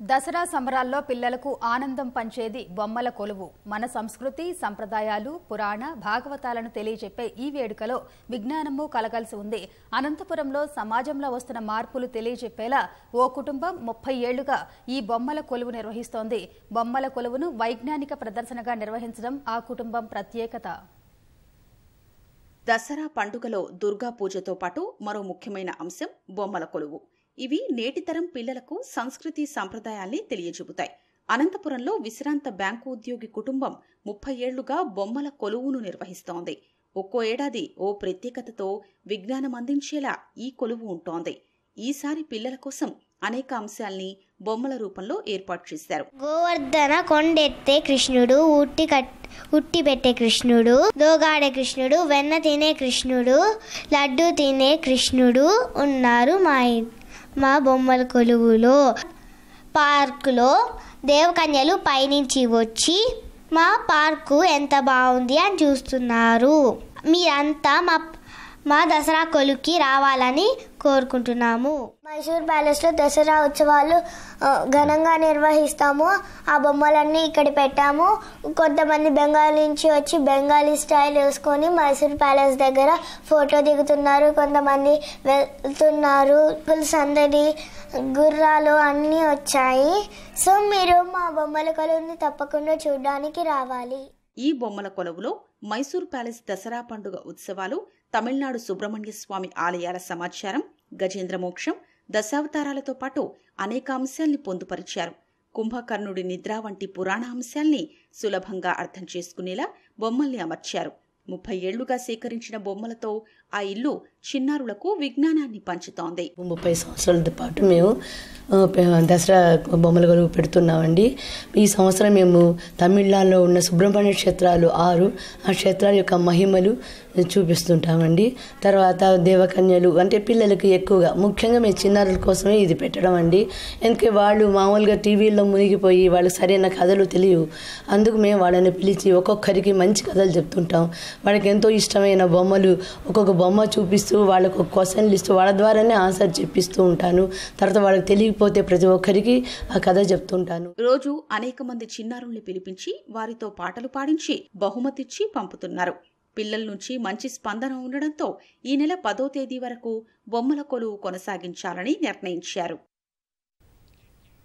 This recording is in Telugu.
దసరా సంబరాల్లో పిల్లలకు ఆనందం పంచేది బొమ్మల కొలువు. మన సంస్కృతి సంప్రదాయాలు పురాణ భాగవతాలను తెలియజెప్పే ఈ వేడుకలో విజ్ఞానము కలగాల్సి ఉంది. అనంతపురంలో సమాజంలో వస్తున్న మార్పులు తెలియజెప్పేలా ఓ కుటుంబం ముప్పై ఏళ్ళుగా ఈ బొమ్మల కొలువు నిర్వహిస్తోంది. బొమ్మల కొలువును వైజ్ఞానిక ప్రదర్శనగా నిర్వహించడం ఆ కుటుంబం ప్రత్యేకత. దసరా పండుగలో దుర్గా పూజతో పాటు మరో ముఖ్యమైన అంశం బొమ్మల కొలువు. ఇవి నేటితరం పిల్లలకు సంస్కృతి సంప్రదాయాల్ని తెలియజెబుతాయి. అనంతపురంలో విశ్రాంత బ్యాంకు ఉద్యోగి కుటుంబం ముప్పై ఏళ్ళుగా బొమ్మల కొలువును నిర్వహిస్తోంది. ఒక్కో ఏడాది ఓ ప్రత్యేకతతో విజ్ఞానం అందించేలా ఈ కొలువు ఉంటోంది. ఈసారి పిల్లల కోసం అనేక అంశాల్ని బొమ్మల రూపంలో ఏర్పాటు చేశారు. గోవర్ధన కొండెత్తే కృష్ణుడు ఉట్టి కట్ ఉట్టి పెట్టే కృష్ణుడు దోగాడే కృష్ణుడు వెన్న తినే కృష్ణుడు లడ్డు తినే కృష్ణుడు ఉన్నారు మా ఇ- మా బొమ్మల కొలువులో పార్కులో దేవకన్యలు పైనుంచి వచ్చి మా పార్కు ఎంత బాగుంది అని చూస్తున్నారు. మీరంతా మా మా దసరా కొలువుకి రావాలని కోరుకుంటున్నాము. మైసూర్ ప్యాలెస్లో దసరా ఉత్సవాలు ఘనంగా నిర్వహిస్తాము. ఆ బొమ్మలన్నీ ఇక్కడ పెట్టాము. కొంతమంది బెంగాలీ నుంచి వచ్చి బెంగాలీ స్టైల్ వేసుకొని మైసూర్ ప్యాలెస్ దగ్గర ఫోటో దిగుతున్నారు. కొంతమంది వెళ్తున్నారు. ఫుల్ సందడి గుర్రాలు అన్నీ వచ్చాయి. సో మీరు మా బొమ్మల కొలువుని తప్పకుండా చూడడానికి రావాలి. ఈ బొమ్మల కొలువులో మైసూర్ ప్యాలెస్ దసరా పండుగ ఉత్సవాలు తమిళనాడు సుబ్రహ్మణ్య స్వామి ఆలయాల సమాచారం గజేంద్ర మోక్షం దశావతారాలతో పాటు అనేక అంశాల్ని పొందుపరిచారు. కుంభకర్ణుడి నిద్ర వంటి పురాణ అంశాల్ని సులభంగా అర్థం చేసుకునేలా బొమ్మల్ని అమర్చారు. ముప్పై ఏళ్ళుగా సేకరించిన బొమ్మలతో ఆ ఇల్లు చిన్నారులకు విజ్ఞానాన్ని పంచుతోంది. ముప్పై సంవత్సరాల పాటు మేము దసరా బొమ్మల కొలువు పెడుతున్నామండి. ఈ సంవత్సరం మేము తమిళనాడులో ఉన్న సుబ్రహ్మణ్య క్షేత్రాలు ఆరు ఆ క్షేత్రాల యొక్క మహిమలు చూపిస్తుంటామండి. తర్వాత దేవకన్యలు అంటే పిల్లలకి ఎక్కువగా ముఖ్యంగా మేము చిన్నారుల కోసమే ఇది పెట్టడం అండి. ఎందుకంటే వాళ్ళు మామూలుగా టీవీల్లో మునిగిపోయి వాళ్ళకి సరైన కథలు తెలియవు. అందుకు మేము వాళ్ళని పిలిచి ఒక్కొక్కరికి మంచి కథలు చెప్తుంటాం. వాళ్ళకి ఎంతో ఇష్టమైన బొమ్మలు ఒక్కొక్క బొమ్మ చూపిస్తూ వాళ్ళకు క్వశ్చన్లు ఇస్తూ వాళ్ళ ద్వారానే ఆన్సర్ చెప్పిస్తూ ఉంటాను. తర్వాత వాళ్ళకి తెలియకపోతే ప్రతి ఒక్కరికి ఆ కథ చెప్తుంటాను. రోజు అనేక మంది చిన్నారుల్ని పిలిపించి వారితో పాటలు పాడించి బహుమతిచ్చి పంపుతున్నారు. పిల్లల నుంచి మంచి స్పందన ఉండడంతో ఈ నెల పదో తేదీ వరకు బొమ్మల కొలువు కొనసాగించాలని నిర్ణయించారు.